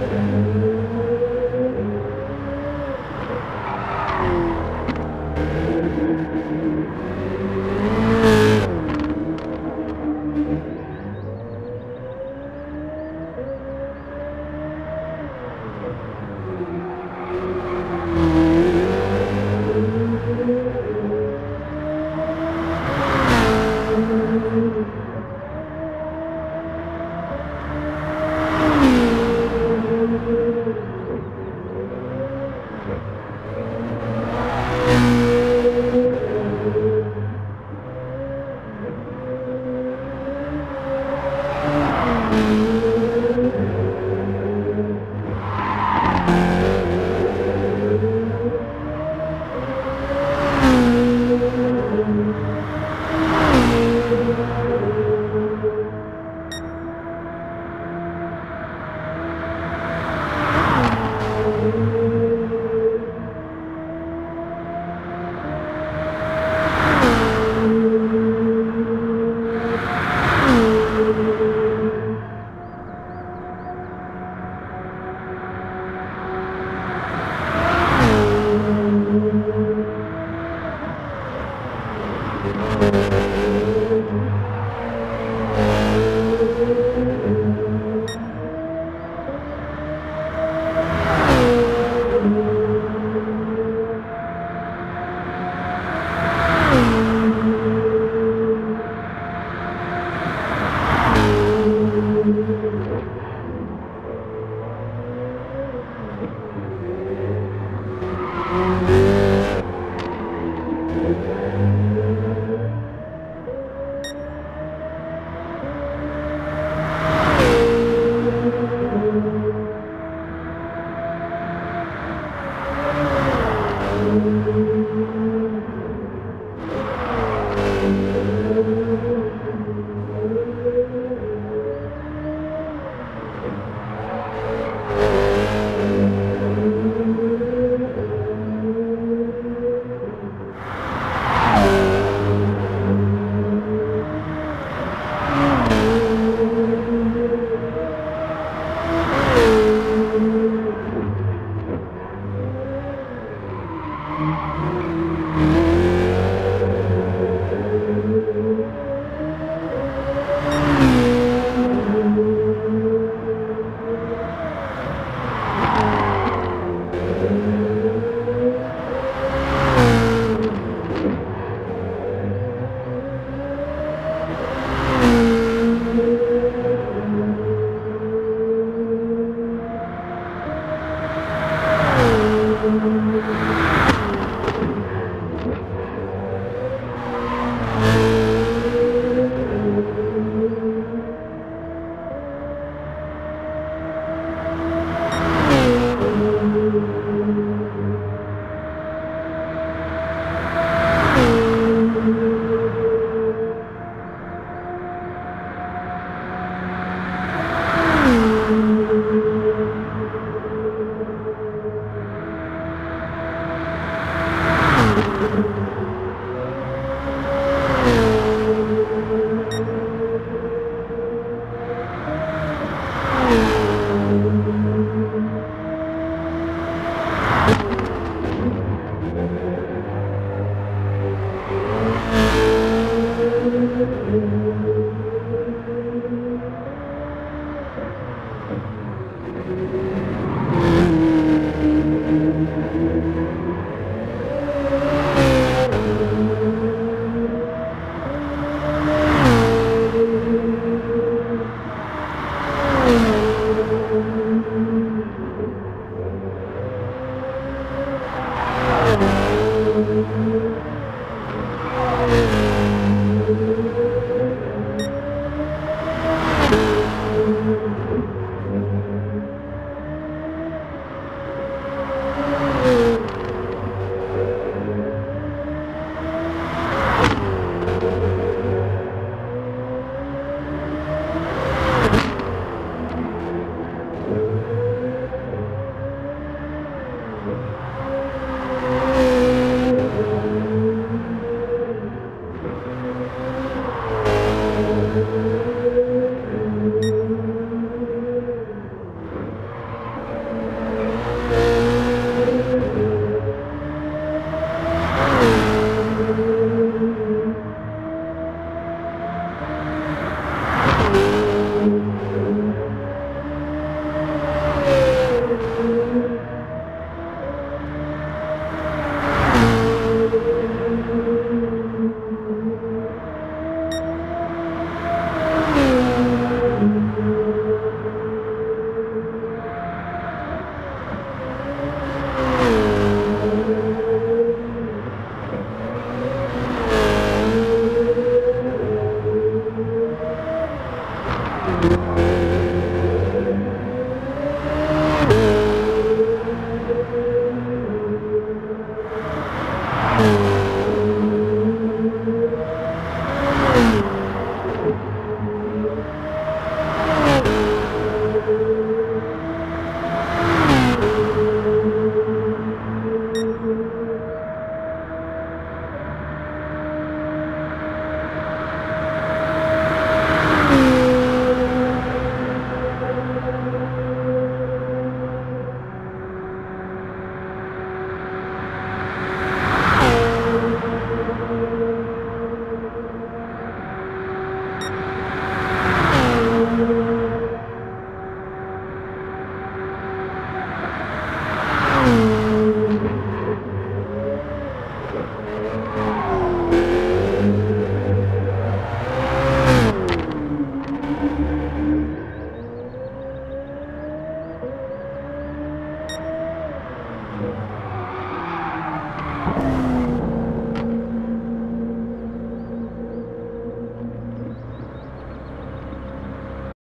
Thank Amém.